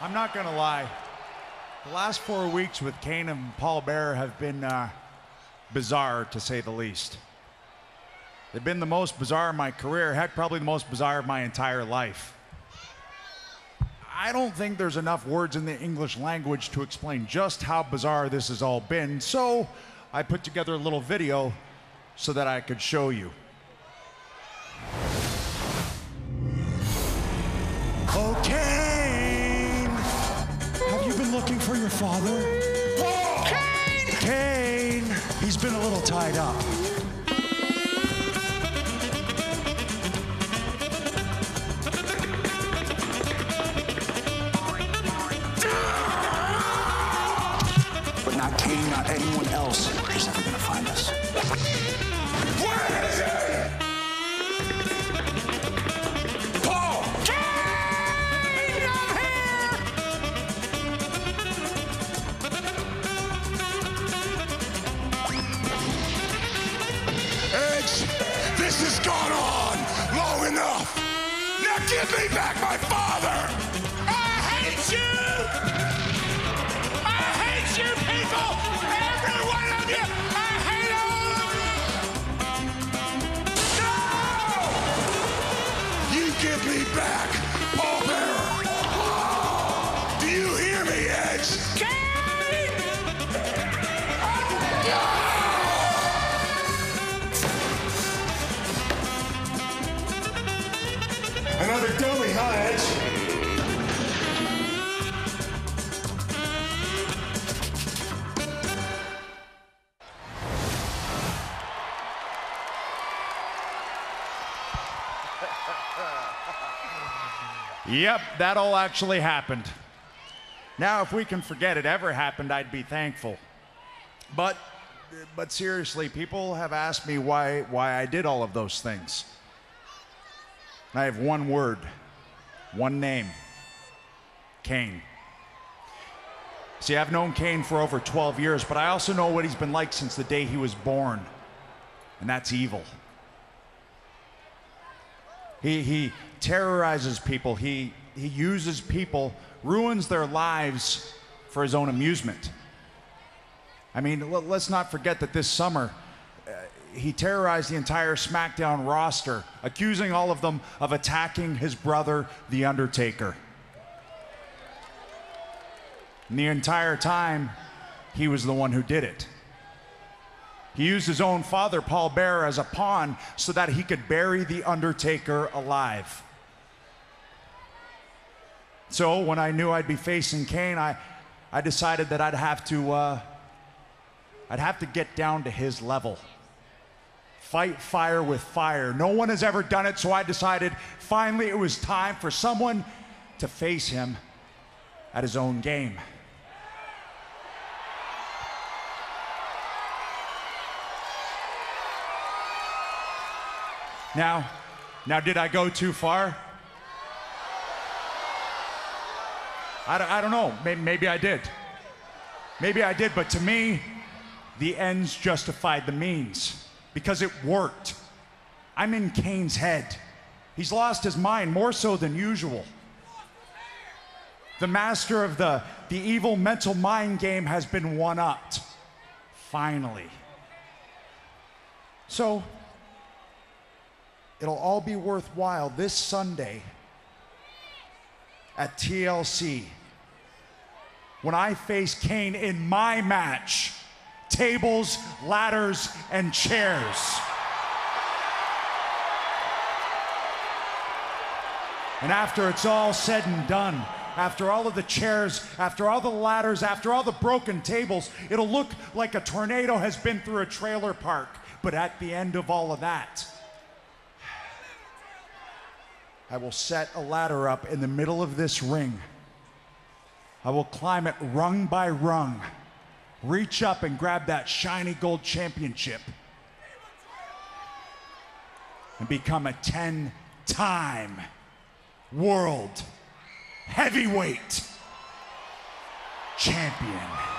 I'm not going to lie. The last four weeks with Kane and Paul Bearer have been uh, bizarre, to say the least. They've been the most bizarre of my career, heck, probably the most bizarre of my entire life. I don't think there's enough words in the English language to explain just how bizarre this has all been, so I put together a little video so that I could show you. Your father? Kane! Kane! He's been a little tied up. But not Kane, not anyone else is ever gonna find us. Where is he? This has gone on long enough. Now give me back my father! I hate you! I hate you people! Dummy, huh, Edge? Yep, that all actually happened. Now, if we can forget it ever happened, I'd be thankful. But, but seriously, people have asked me why, why I did all of those things. I have one word, one name Kane. See, I've known Kane for over 12 years, but I also know what he's been like since the day he was born, and that's evil. He, he terrorizes people. He, he uses people, ruins their lives for his own amusement. I mean, let, us not forget that this summer, he terrorized the entire SmackDown roster, accusing all of them of attacking his brother, The Undertaker. And the entire time, he was the one who did it. He used his own father, Paul Bearer, as a pawn so that he could bury The Undertaker alive. So when I knew I'd be facing Kane, I, I decided that I'd have to, uh, I'd have to get down to his level. Fight fire with fire. No one has ever done it, so I decided finally it was time for someone to face him at his own game. Now, now, did I go too far? I don't, I don't know. Maybe, maybe I did. Maybe I did, but to me, the ends justified the means because it worked. I'm in Kane's head. He's lost his mind more so than usual. The master of the, the evil mental mind game has been one upped. Finally. So, it'll all be worthwhile this Sunday at TLC when I face Kane in my match tables, ladders, and chairs. And after it's all said and done, after all of the chairs, after all the ladders, after all the broken tables, it'll look like a tornado has been through a trailer park. But at the end of all of that, I will set a ladder up in the middle of this ring. I will climb it rung by rung, reach up and grab that shiny gold championship, and become a 10 time world heavyweight champion.